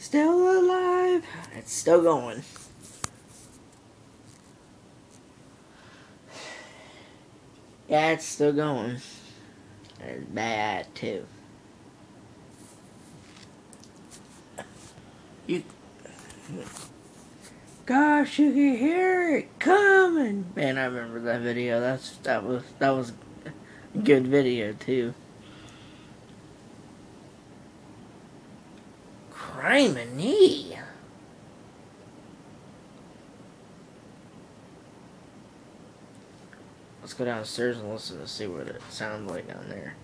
Still alive. It's still going. Yeah, it's still going. It's bad too. You Gosh, you can hear it coming. Man, I remember that video. That's that was that was a good video too. Criminy. Let's go downstairs and listen to see what it sounds like down there.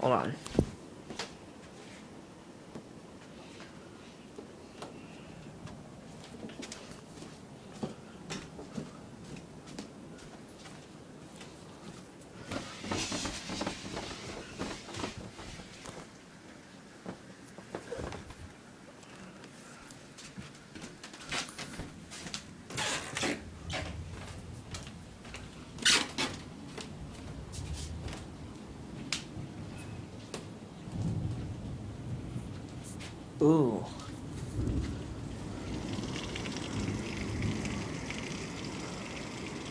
Hold on. Ooh.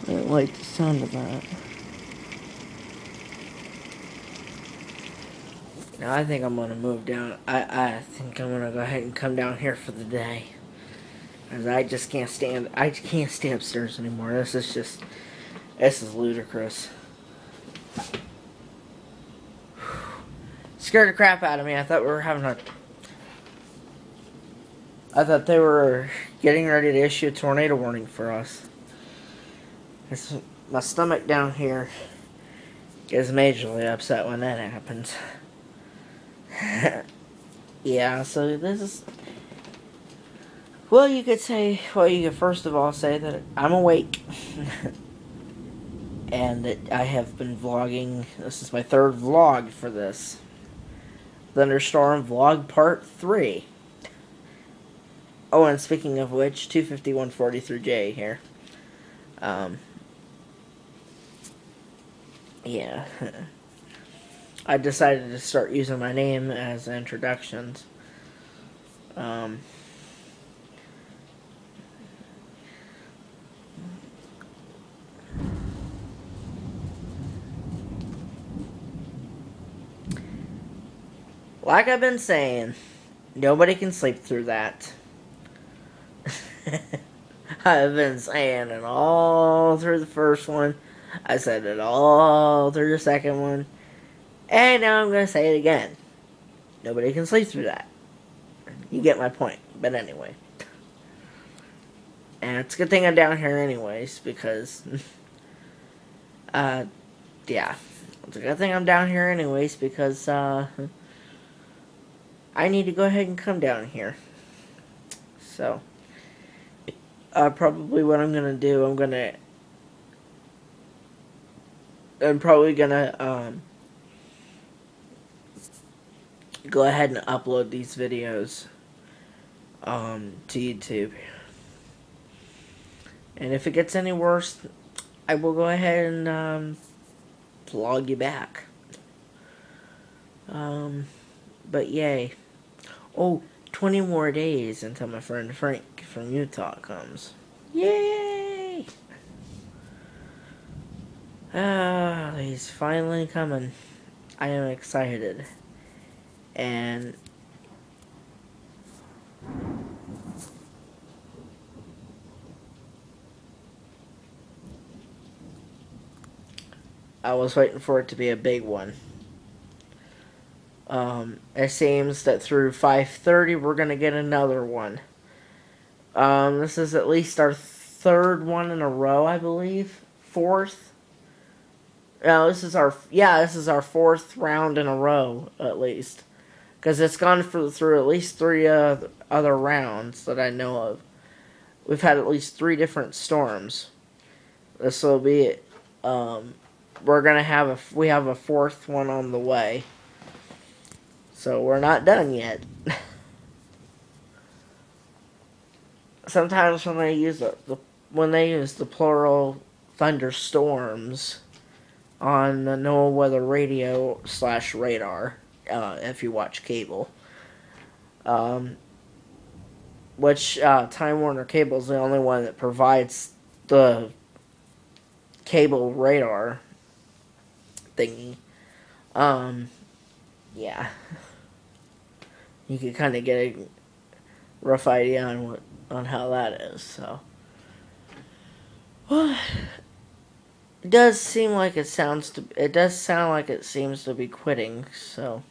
I don't like the sound of that. Now I think I'm gonna move down. I I think I'm gonna go ahead and come down here for the day, cause I just can't stand. I can't stay upstairs anymore. This is just. This is ludicrous. Scared the crap out of me. I thought we were having a I thought they were getting ready to issue a tornado warning for us. It's, my stomach down here gets majorly upset when that happens. yeah, so this is. Well, you could say, well, you could first of all say that I'm awake. and that I have been vlogging. This is my third vlog for this. Thunderstorm Vlog Part 3. Oh, and speaking of which, 25143J here. Um, yeah. I decided to start using my name as introductions. Um, like I've been saying, nobody can sleep through that. I've been saying it all through the first one. I said it all through the second one. And now I'm going to say it again. Nobody can sleep through that. You get my point. But anyway. And it's a good thing I'm down here anyways, because... uh, yeah. It's a good thing I'm down here anyways, because, uh... I need to go ahead and come down here. So uh, probably what I'm gonna do, I'm gonna, I'm probably gonna um, go ahead and upload these videos um, to YouTube. And if it gets any worse, I will go ahead and um, vlog you back. Um, but yay. Oh, 20 more days until my friend Frank from Utah comes. Yay! Ah, he's finally coming. I am excited. And I was waiting for it to be a big one. Um, it seems that through 5.30 we're going to get another one. Um, this is at least our third one in a row, I believe. Fourth. No, this is our yeah, this is our fourth round in a row at least, because it's gone for, through at least three uh, other rounds that I know of. We've had at least three different storms. This will be it. Um, we're gonna have a we have a fourth one on the way. So we're not done yet. sometimes when they use the, the when they use the plural thunderstorms on the NOAA weather radio slash radar, uh, if you watch cable. Um, which uh, Time Warner Cable is the only one that provides the cable radar thingy. Um, yeah, you can kind of get a rough idea on what on how that is. So, well, it does seem like it sounds to. It does sound like it seems to be quitting. So,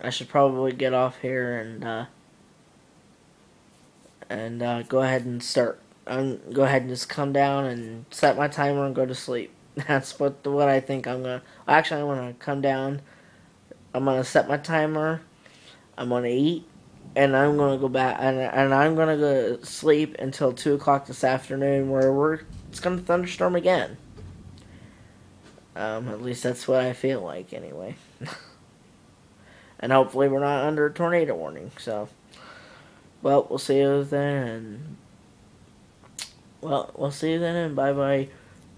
I should probably get off here and uh, and uh, go ahead and start. Um, go ahead and just come down and set my timer and go to sleep. That's what what I think I'm gonna. Actually, I'm gonna come down. I'm gonna set my timer. I'm gonna eat, and I'm gonna go back and and I'm gonna go sleep until two o'clock this afternoon, where we're it's gonna thunderstorm again. Um, at least that's what I feel like, anyway. and hopefully, we're not under a tornado warning. So, well, we'll see you then. Well, we'll see you then, and bye bye.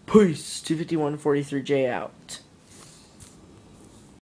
Peace. 25143J out.